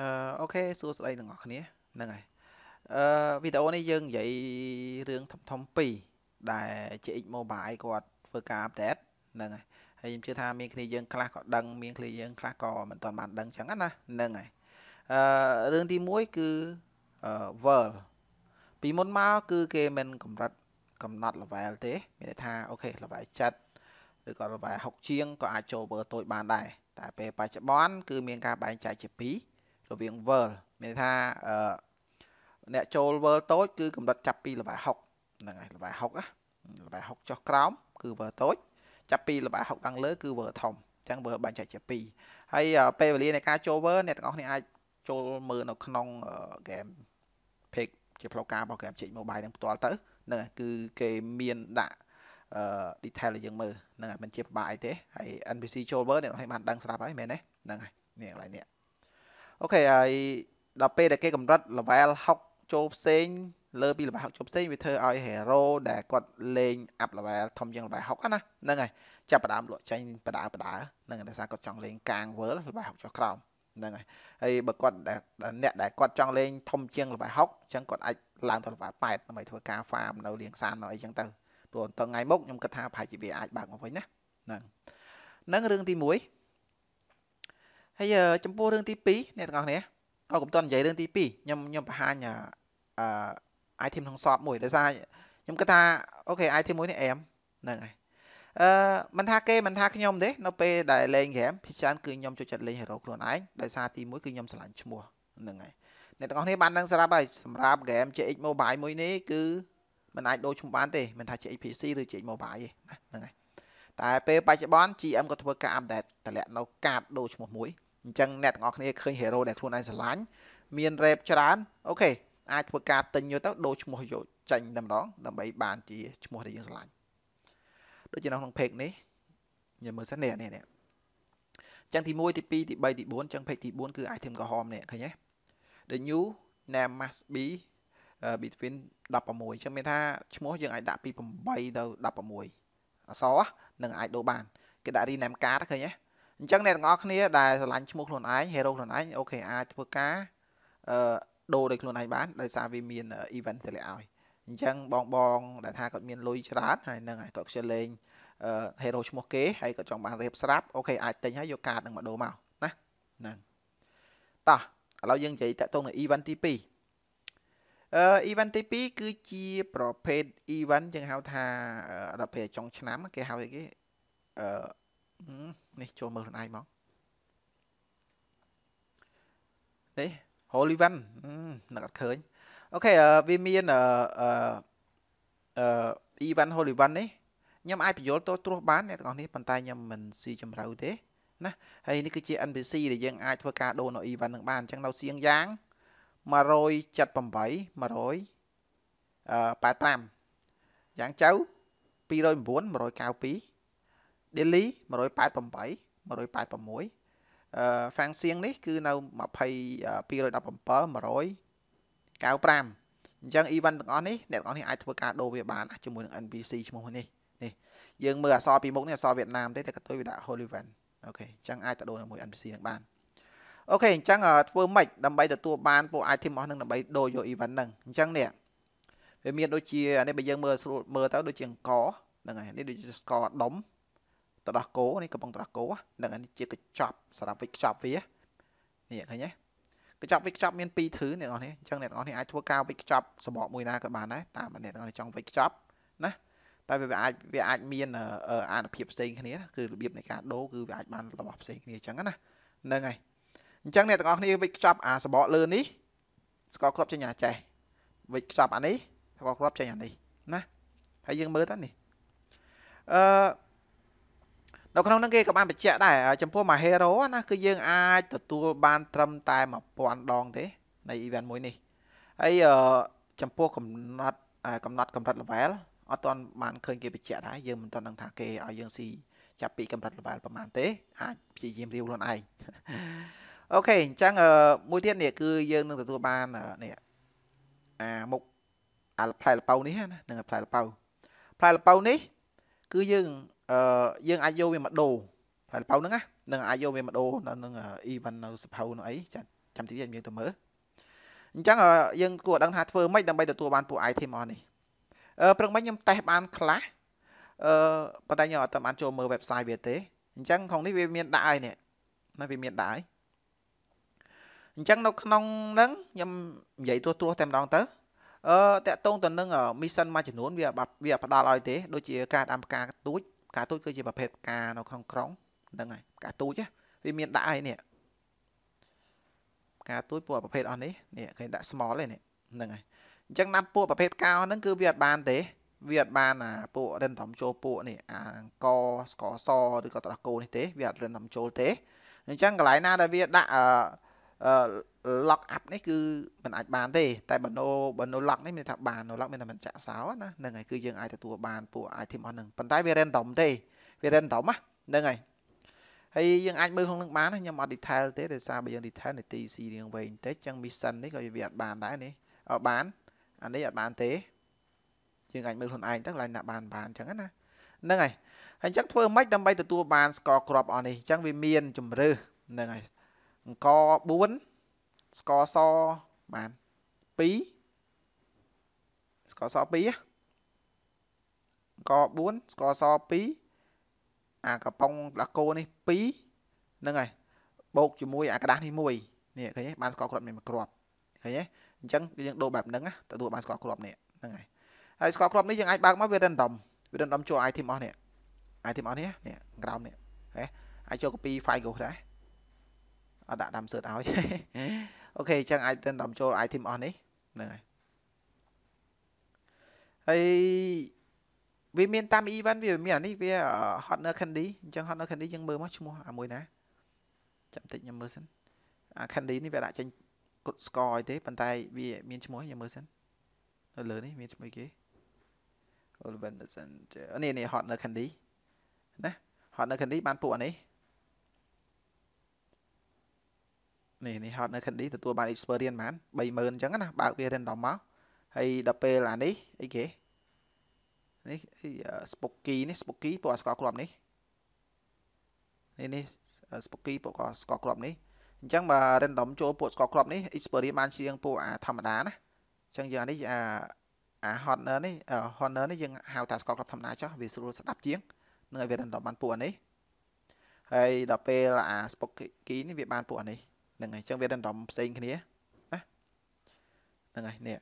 អឺអូខេសួស្តីទាំងអស់គ្នាហ្នឹងហើយអឺវីដេអូនេះយើងនិយាយរឿងធំធំពីរដែល GX Mobile គាត់ធ្វើការអាប់ដេតហ្នឹងហើយហើយខ្ញុំជឿថាមានគ្នាយើងខ្លះក៏ដឹងមានគ្នាយើងខ្លះក៏មិនទាន់បានដឹងចឹងណាហ្នឹងហើយអឺរឿងទី1គឺអឺ World ពីមុនមកគឺគេមិនកម្រិតកំណត់ level ទេមានន័យថាអូខេ level 7ឬក៏ level 6ជាងក៏អាចចូល World តូចបានដែរតែពេលបច្ចុប្បន្នគឺមានការបែងចែកជា2 រវាង world មានថាអឺអ្នកចូល world តូចគឺកម្រិតចាប់ពី level 6ហ្នឹងហើយ level 6ណា level 6ចុះក្រោមគឺ world តូចចាប់ពី level 6ដល់លើគឺ world ធំអញ្ចឹង world បែងចែកជា2ហើយពេលវេលានៃការចូល world អ្នកទាំងអស់គ្នាអាចចូលមើលនៅក្នុង game pick ជាផ្លូវការរបស់ game Chick Mobile នឹងផ្ទាល់ទៅហ្នឹងហើយគឺគេមានដាក់អឺ detail ឲ្យយើងមើលហ្នឹងហើយមិនជាពិបាកអីទេហើយ NPC ចូល world អ្នកទាំងអស់គ្នាបានដឹងស្រាប់ហើយមែនទេហ្នឹងហើយនេះកន្លែងនេះ អូខេហើយដល់ពេលដែលគេកម្រិត level 6ចូលផ្សេងលើពី level 6ចូលផ្សេងវាធ្វើឲ្យ hero ដែលគាត់លេង up level ធំជាង level 6ណាហ្នឹងហើយចាប់ផ្ដើមលក់ចេញបដើបដើហ្នឹងដោយសារគាត់ចង់លេងកាង world level 6ចុះក្រោមហ្នឹងហើយហើយបើគាត់អ្នកដែលគាត់ចង់លេងធំជាង level 6អញ្ចឹងគាត់អាចឡើងទៅ level 8ដើម្បីធ្វើការ farm នៅលៀងសាននៅអីចឹងទៅព្រោះតថ្ងៃមុខខ្ញុំគិតថាប្រហែលជាវាអាចបើកមកវិញណាហ្នឹងនឹងរឿងទី1 ហើយចំពោះរឿងទី2អ្នកទាំងអស់គ្នាអូកុំតន់និយាយរឿងទី2ខ្ញុំខ្ញុំបង្ហាញអឺ item ក្នុងសອບមួយដោយសារខ្ញុំគិតថាអូខេ item មួយនេះអែមហ្នឹងហើយអឺមិនថាគេមិនថាខ្ញុំទេនៅពេលដែលលេងហ្គេមភាគច្រើនគឺខ្ញុំចូលចិត្តលេង hero ខ្លួនឯងដោយសារទី1គឺខ្ញុំស្រឡាញ់ឈ្មោះហ្នឹងហើយអ្នកទាំងអស់គ្នាបានដឹងស្រាប់ហើយសម្រាប់ game CX Mobile មួយនេះគឺមិនអាចដូរឈ្មោះបានទេមិនថា CX PC ឬ CX Mobile ទេណាហ្នឹងហើយតែពេលបច្ចុប្បន្ន GM ក៏ធ្វើការ update តម្លាក់នៅកាតដូរឈ្មោះមួយ អញ្ចឹងអ្នកទាំងអស់គ្នាឃើញ hero ដែលខ្លួនឯងស្រឡាញ់មាន rep ច្រើនអូខេអាចធ្វើការទិញយកទៅដូរឈ្មោះយកចាញ់តែម្ដងដើម្បីបានជាឈ្មោះដែលយើងស្រឡាញ់ដូចជានៅក្នុង page នេះញ៉ាំមើលសិននេះនេះនេះចឹងទី1ទី2ទី3ទី4ចឹង page ទី4គឺ item ក្រហមនេះឃើញទេ the new name must be uh, between 16ចឹងមានថាឈ្មោះយើងអាចដាក់ពី8ទៅ16អសនឹងអាចដូរបានគេដាក់ rename card ឃើញទេ អញ្ចឹងអ្នកទាំងអស់គ្នាដែលស្រឡាញ់ឈ្មោះខ្លួនឯង hero ខ្លួនឯងអូខេអាចធ្វើការអឺដូរដោយខ្លួនឯងបានដោយសារវាមាន event ទៅឲ្យអញ្ចឹងបងបងដែលថាគាត់មានលុយច្រើនហើយនឹងហើយគាត់ខ្ជិលលេងអឺ hero ឈ្មោះគេហើយគាត់ចង់បានរៀបស្រាប់អូខេអាចទិញហើយយកកាតនឹងមកដូរមកណាហ្នឹងតោះឥឡូវយើងនិយាយតាក់ទងនឹង event ទី2អឺ event ទី2គឺជាប្រភេទ event យើងហៅថាដល់ពេលចុងឆ្នាំគេហៅគេអឺ នេះចូលមើលខ្លួនឯងមកនេះ Holy One នឹកអត់ឃើញអូខេវាមានអឺអឺ event Holy One នេះខ្ញុំអាចបញ្យល់ទោះត្រួសបានអ្នកទាំងអស់នេះប៉ុន្តែខ្ញុំមិនស៊ីជម្រៅទេណាហើយនេះគឺជា NPC ដែលយើងអាចធ្វើការដូរនៅ event នឹងបានអញ្ចឹងនៅសៀងយ៉ាង178 100អឺ85យ៉ាងចៅ209 192 daily 188 186អឺ Fang Siang នេះគឺនៅ20 217 195អញ្ចឹង event ទាំងអស់នេះអ្នកទាំងអស់នេះអាចធ្វើការដូរវាបានជាមួយនឹង NPC ឈ្មោះនេះនេះយើងមើលអក្សរពីមុខនេះអក្សរវៀតណាមទេតែកតុយវាដាក់ Holy Van អូខេអញ្ចឹងអាចទៅដូរជាមួយ NPC នឹងបានអូខេអញ្ចឹងធ្វើម៉េចដើម្បីទទួលបានពួក item អស់នឹងដើម្បីដូរយក event ហ្នឹងអញ្ចឹងនេះវាមានដូចជានេះបើយើងមើលស្រួលមើលទៅដូចជាអង្គហ្នឹងហើយនេះដូចជា score ដុំ ទៅដោះគោនេះកំពុងទៅដោះគោហ្នឹងនេះជាកញ្ចប់សម្រាប់វិកញ្ចប់វានេះឃើញទេកញ្ចប់វិកញ្ចប់មាន2ធឺអ្នកនរនេះអញ្ចឹងអ្នកនរនេះអាចធ្វើការវិកញ្ចប់សបកមួយណាក៏បានដែរតាមអ្នកនរនេះចង់វិកញ្ចប់ណាតែវាអាចវាអាចមានអានុភាពផ្សេងគ្នាគឺរបៀបនៃការដូរគឺវាអាចបានរបស់ផ្សេងគ្នាអញ្ចឹងណាហ្នឹងហើយអញ្ចឹងអ្នកទាំងអស់គ្នាវិកញ្ចប់អាសបកលើនេះស្គាល់គ្រាប់ចេញអាចេះវិកញ្ចប់អានេះស្គាល់គ្រាប់ចេញអានេះណាហើយយើងមើលតើនេះអឺ នៅក្នុងហ្នឹងគេក៏បានបញ្ជាក់ដែរចំពោះមួយ hero ណាគឺយើងអាចទទួលបានត្រឹមតែ1000ដងទេនៃ event មួយនេះហើយចំពោះកំណត់កំណត់កម្រិត level អត់ទាន់បានឃើញគេបញ្ជាក់ដែរយើងមិនទាន់ដឹងថាគេឲ្យយើងស៊ីចាប់ពីកម្រិត level ប្រហែលទេអាចព្យាយាមរៀវខ្លួនឯងអូខេអញ្ចឹងមួយទៀតនេះគឺយើងនឹងទទួលបាននេះអាមុខអាផ្លែលប៉ៅនេះណានឹងផ្លែលប៉ៅផ្លែលប៉ៅនេះ គឺយើង អឺយើងអាចយកវាមកដូរផ្លែល្ពៅហ្នឹងណានឹងអាចយកវាមកដូរនៅនឹង event នៅសភៅនោះអីចាចាំតិចយើងទៅមើលអញ្ចឹងយើងគួរដឹងថាធ្វើម៉េចដើម្បីទទួលបានពួក item អស់នេះអឺព្រឹកមិញខ្ញុំតេស្តបានខ្លះអឺប៉ុន្តែខ្ញុំអត់ទាន់បានចូលមើល website វាទេអញ្ចឹងក្នុងនេះវាមានដាក់ហើយនេះណាវាមានដាក់ហើយអញ្ចឹងនៅក្នុងហ្នឹងខ្ញុំនិយាយត្រួសត្រាសតែម្ដងទៅអឺតកតងទៅនឹង mission មួយចំនួនវាវាផ្ដល់ឲ្យទេដូចជាការដាំផ្កាទូច ផ្កាទូចគឺជាប្រភេទផ្កានៅក្នុងក្រុងហ្នឹងហើយផ្កាទូចវាមានដាក់ឲ្យនេះផ្កាទូចពួកប្រភេទអស់នេះនេះឃើញដាក់ small ទេនេះហ្នឹងហើយអញ្ចឹងណាប់ពួកប្រភេទផ្កាអស់ហ្នឹងគឺវាអត់បានទេវាអត់បានអាពួក random ចូលពួកនេះអាអង្គស្ករសឬក៏ត្រកគោនេះទេវាអត់ random ចូលទេអញ្ចឹងកន្លែងណាដែលវាដាក់អឺ lock up នេះគឺมันអាចបានទេតែបើ no បើ no lock នេះមានថាបាន no lock មានថាมันចាក់សោណាហ្នឹងហើយគឺយើងអាចទទួលបានពួក item អស់ហ្នឹងប៉ុន្តែវា random ទេវា random ហ្នឹងហើយហើយយើងអាចមើលក្នុងនឹងបានខ្ញុំអត់ detail ទេដោយសារបើយើង detail នីតិ C រៀងវែងតិចចឹង mission នេះក៏វាអត់បានដែរនេះអត់បានអានេះអត់បានទេយើងអាចមើលខ្លួនឯងទៅកន្លែងណាបានបានចឹងណាហ្នឹងហើយហើយអញ្ចឹងធ្វើម៉េចដើម្បីទទួលបានស្ករគ្រាប់អស់នេះអញ្ចឹងវាមានជំរឿហ្នឹងហើយ អង្គ4ស្ករសបាន2ស្ករស2អង្គ4ស្ករស2អាកំប៉ុងដាកូនេះ2ហ្នឹងហើយបូកជាមួយអាក្តាស់នេះមួយនេះឃើញទេបានស្ករគ្រាប់នេះមួយគ្រាប់ឃើញទេអញ្ចឹងយើងដូរបែបហ្នឹងទទួលបានស្ករគ្រាប់នេះហ្នឹងហើយហើយស្ករគ្រាប់នេះយើងអាចបើកមកវា random វា random ចូល item អស់នេះ item អស់នេះនេះក្រោមនេះហេអាចចូល copy file ក៏ដែរ អត់ដាក់ដាំ search ឲ្យអូខេអញ្ចឹងអាច random ចូល item អស់នេះហ្នឹងហើយហើយវាមានតាម event វាមានអានេះវា hotner candy អញ្ចឹង hotner candy យើងមើលមកឈ្មោះអាមួយណាចាំតិចខ្ញុំមើលសិនអា candy នេះវាដាក់ចេញគុតស្ករឲ្យទេប៉ុន្តែវាមានឈ្មោះខ្ញុំមើលសិននៅលើនេះមានឈ្មោះគេ Oliver Center នេះនេះ hotner candy ណា hotner candy បានពួកអានេះ នេះនេះ hot នៅ candy ទទួលបាន experience បាន30000អញ្ចឹងណាបើកវា random មកហើយដល់ពេលអានេះអីគេនេះ spooky នេះ spooky ពួកស្ករគ្រាប់នេះនេះនេះ spooky ពួកស្ករគ្រាប់នេះអញ្ចឹងបើ random ចូលពួកស្ករគ្រាប់នេះ experience បានជាងពួកអាធម្មតាណាអញ្ចឹងយើងអានេះអាអា honor នេះ honor នេះយើងហៅថាស្ករគ្រាប់ធម្មតាចុះវាស្រួលស្ដាប់ជាងនឹងឲ្យវា random បានពួកអានេះហើយដល់ពេលអា spooky នេះវាបានពួកអានេះ ហ្នឹងហើយអញ្ចឹងវា random ផ្សេងគ្នាណាហ្នឹងហើយនេះ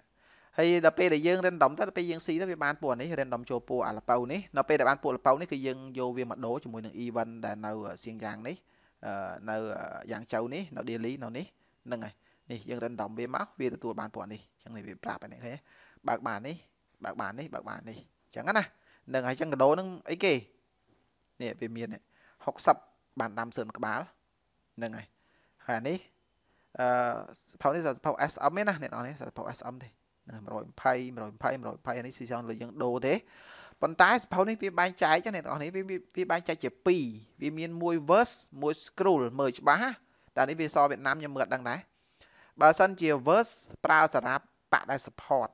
ហើយដល់ពេលដែលយើង random ទៅដល់ពេលយើងស៊ីទៅវាបានពួកនេះ random ចូលពួកអាលប៉ៅនេះដល់ពេលដែលបានពួកលប៉ៅនេះគឺយើងយកវាមកដូរជាមួយនឹង event ដែលនៅសៀងយ៉ាងនេះនៅយ៉ាងចៅនេះនៅ daily នៅនេះហ្នឹងហើយនេះយើង random វាមកវាទទួលបានពួកនេះអញ្ចឹងនេះវាប្រាប់នេះឃើញបើកបាននេះបើកបាននេះបើកបាននេះអញ្ចឹងណាហ្នឹងហើយអញ្ចឹងកដោនឹងអីគេនេះវាមាន60បានដាំសឿនក្បាលហ្នឹងហើយ ហើយនេះអឺសភៅនេះសភៅ SM ទេណាអ្នកនរនេះសភៅ SM ទេ120 120 120អានេះស៊ីសងលើយើងដូរទេប៉ុន្តែសភៅនេះវាបែងចែកអ្នកនរនេះវាវាបែងចែកជា2វាមានមួយ verse មួយ scroll មើលច្បាស់ណាតែនេះវាសវៀតណាមខ្ញុំមើលអត់ដឹងដែរបើសិនជា verse ប្រើសារ៉ាប់បាក់ដែល support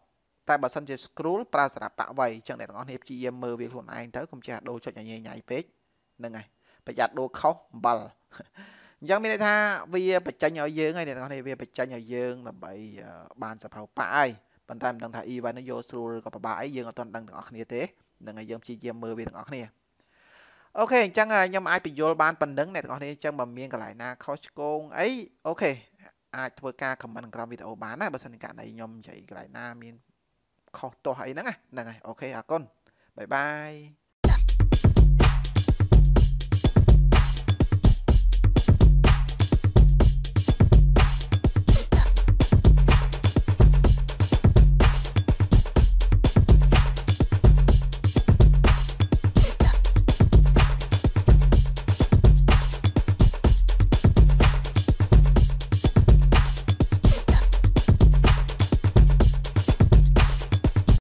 តែបើសិនជា scroll ប្រើសារ៉ាប់បាក់វៃអញ្ចឹងអ្នកទាំងអស់គ្នាព្យាយាមមើលវាខ្លួនឯងទៅកុំចេះដូរចុចញ៉ៃញ៉ៃពេកហ្នឹងហើយប្រយ័ត្នដូរខុសអំបិល អញ្ចឹងមានន័យថាវាបញ្ចេញឲ្យយើងហើយអ្នកទាំងអស់នេះវាបញ្ចេញឲ្យយើងដើម្បីបានសភៅប៉ាហើយប៉ុន្តែមិនដឹងថា event នោះយកស្រួលឬក៏ពិបាកអីយើងអត់ទាន់ដឹងទាំងអស់គ្នាទេនឹងឲ្យយើងព្យាយាមមើលវាទាំងអស់គ្នា OK អញ្ចឹងខ្ញុំអាចពន្យល់បានប៉ុណ្ណឹងអ្នកទាំងអស់គ្នាអញ្ចឹងបើមានកន្លែងណាខុសឆ្គងអី OK អាចធ្វើការ comment ក្នុងក្រោមវីដេអូបានណាបើសិនករណីខ្ញុំនិយាយកន្លែងណាមានខុសទាស់អីហ្នឹងហ្នឹងហើយ OK អរគុណ bye bye